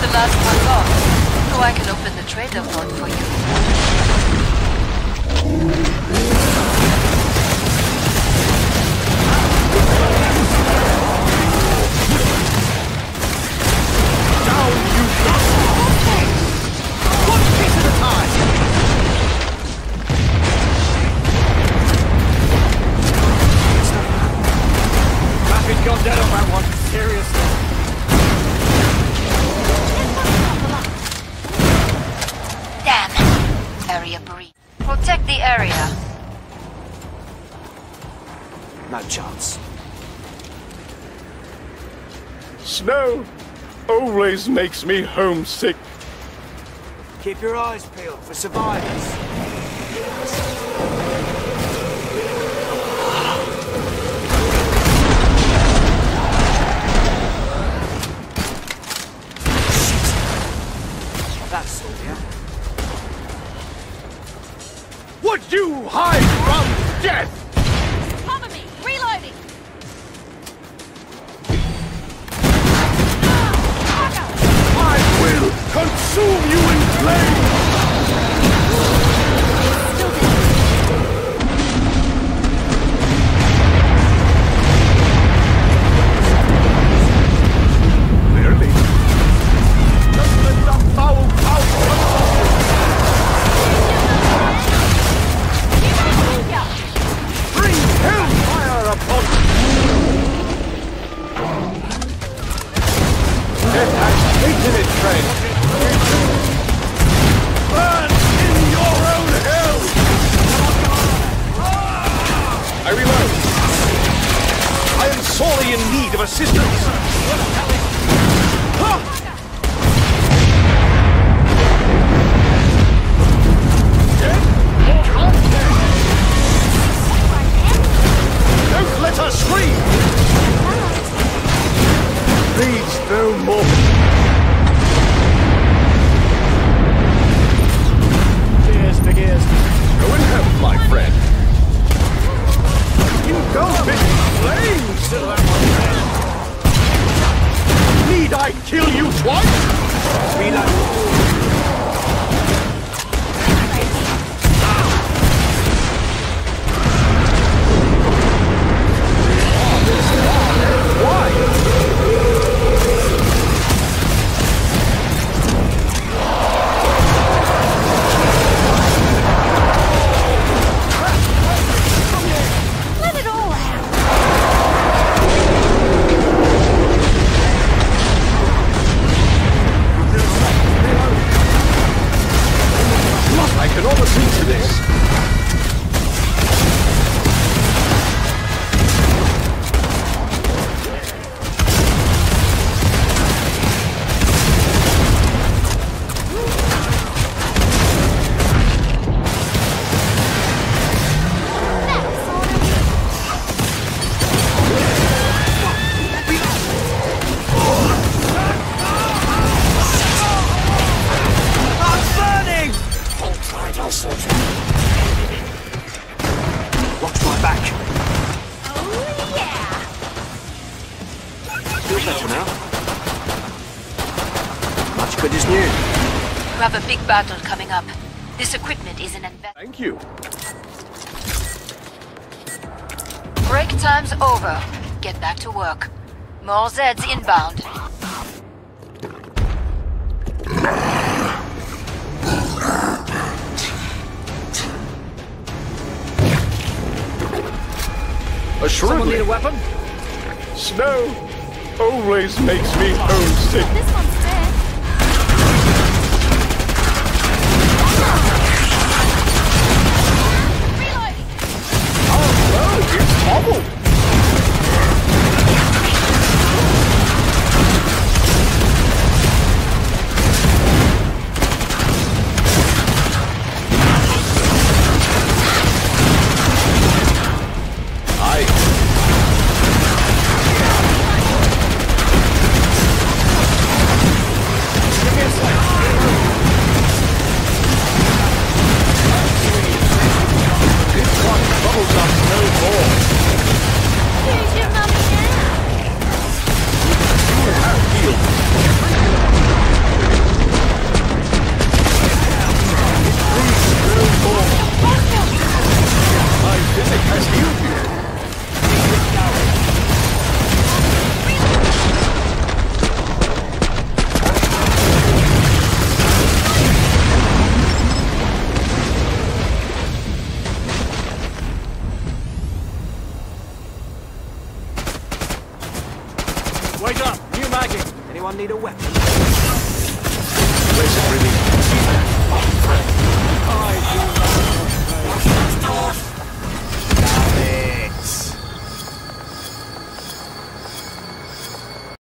the last one off, so I can open the trader vault for you. Area breach. Protect the area. No chance. Snow always makes me homesick. Keep your eyes peeled for survivors. That's all, yeah? You hide from death? Cover me! Reloading! I will consume you in flame! Friend. Burn in your own hell! I reload. I am sorely in need of assistance. Twice? Reload. Watch my back. Oh yeah! Feel better now. Much good as new. You have a big battle coming up. This equipment is an investment. Thank you. Break time's over. Get back to work. More Zeds inbound. Assuredly. weapon? Snow always makes me homesick.